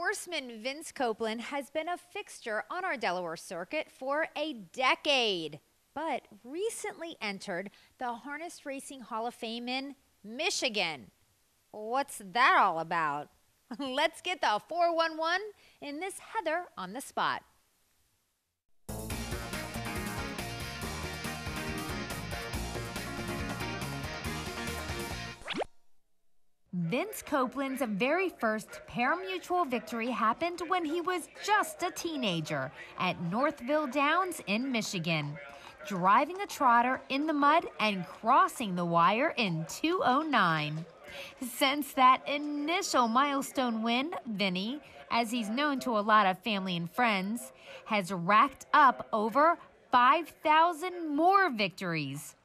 Horseman Vince Copeland has been a fixture on our Delaware circuit for a decade, but recently entered the Harness Racing Hall of Fame in Michigan. What's that all about? Let's get the 411 in this Heather on the spot. Vince Copeland's very first pari-mutuel victory happened when he was just a teenager at Northville Downs in Michigan, driving a trotter in the mud and crossing the wire in 209. Since that initial milestone win, Vinny, as he's known to a lot of family and friends, has racked up over 5,000 more victories.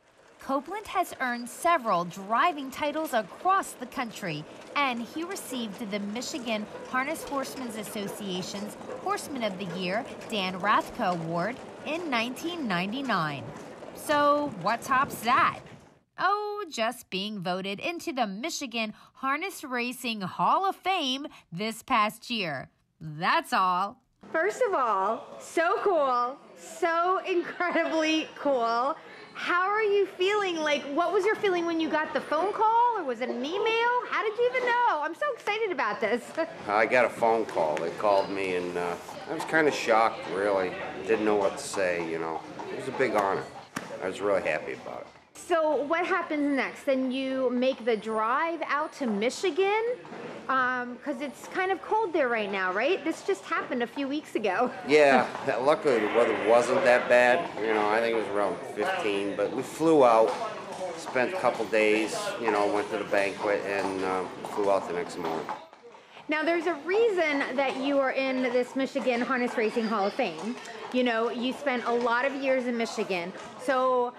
Copeland has earned several driving titles across the country, and he received the Michigan Harness Horsemen's Association's Horseman of the Year Dan Rathka Award in 1999. So, what tops that? Oh, just being voted into the Michigan Harness Racing Hall of Fame this past year. That's all. First of all, so cool, so incredibly cool. How you feeling? Like, what was your feeling when you got the phone call, or was it an email? How did you even know? I'm so excited about this. I got a phone call. They called me, and uh, I was kind of shocked, really. Didn't know what to say, you know. It was a big honor. I was really happy about it. So, what happens next? Then you make the drive out to Michigan? because um, it's kind of cold there right now, right? This just happened a few weeks ago. yeah, luckily the weather wasn't that bad. You know, I think it was around 15, but we flew out, spent a couple days, you know, went to the banquet and uh, flew out the next morning. Now, there's a reason that you are in this Michigan Harness Racing Hall of Fame. You know, you spent a lot of years in Michigan. So,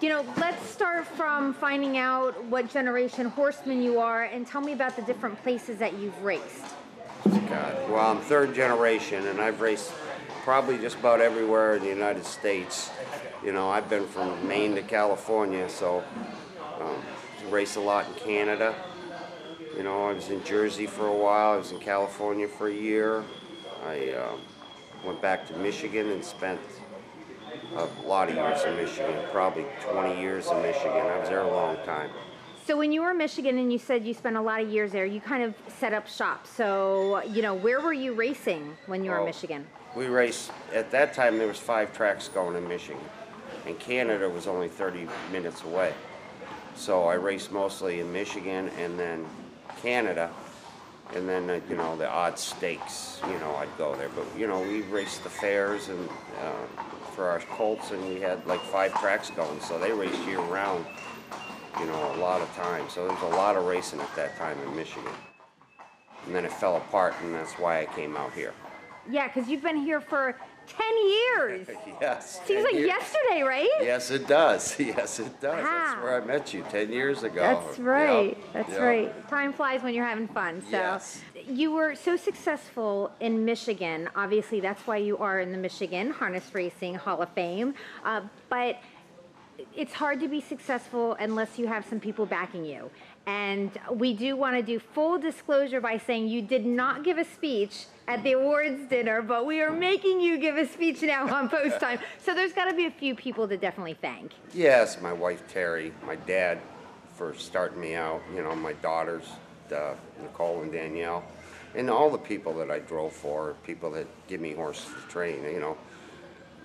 you know, let's start from finding out what generation horseman you are and tell me about the different places that you've raced. God. Well, I'm third generation and I've raced probably just about everywhere in the United States. You know, I've been from Maine to California, so um, raced a lot in Canada. You know, I was in Jersey for a while. I was in California for a year. I uh, went back to Michigan and spent a lot of years in Michigan, probably 20 years in Michigan. I was there a long time. So when you were in Michigan and you said you spent a lot of years there, you kind of set up shop. So, you know, where were you racing when you were in oh, Michigan? We raced, at that time there was five tracks going in Michigan. And Canada was only 30 minutes away. So I raced mostly in Michigan and then Canada. And then, uh, you know, the odd stakes, you know, I'd go there. But, you know, we raced the fairs and uh, for our colts, and we had like five tracks going, so they raced year round, you know, a lot of time. So there was a lot of racing at that time in Michigan. And then it fell apart, and that's why I came out here. Yeah, because you've been here for 10 years. yes. Seems like years. yesterday, right? Yes, it does. Yes, it does. Wow. That's where I met you 10 years ago. That's right. Yep. That's yep. right. Time flies when you're having fun. So yes. you were so successful in Michigan. Obviously, that's why you are in the Michigan Harness Racing Hall of Fame. Uh, but it's hard to be successful unless you have some people backing you. And we do want to do full disclosure by saying you did not give a speech at the awards dinner, but we are making you give a speech now on post time. So there's got to be a few people to definitely thank. Yes, my wife Terry, my dad for starting me out, you know, my daughters, uh, Nicole and Danielle, and all the people that I drove for, people that give me horses to train, you know.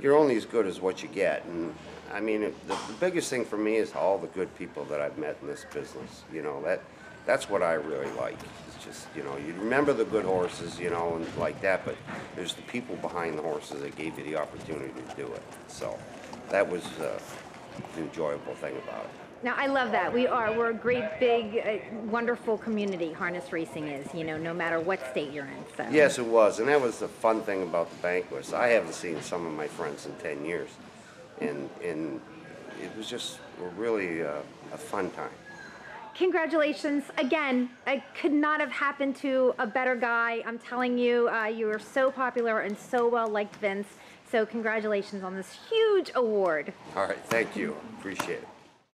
You're only as good as what you get. And I mean, the, the biggest thing for me is all the good people that I've met in this business. You know, that that's what I really like. It's just, you know, you remember the good horses, you know, and like that, but there's the people behind the horses that gave you the opportunity to do it. So that was uh, the enjoyable thing about it. Now, I love that. We are. We're a great, big, uh, wonderful community, harness racing is, you know, no matter what state you're in. So. Yes, it was. And that was the fun thing about the banquets. I haven't seen some of my friends in 10 years and and it was just really uh, a fun time. Congratulations again! It could not have happened to a better guy. I'm telling you, uh, you are so popular and so well liked, Vince. So congratulations on this huge award. All right, thank you. Appreciate it.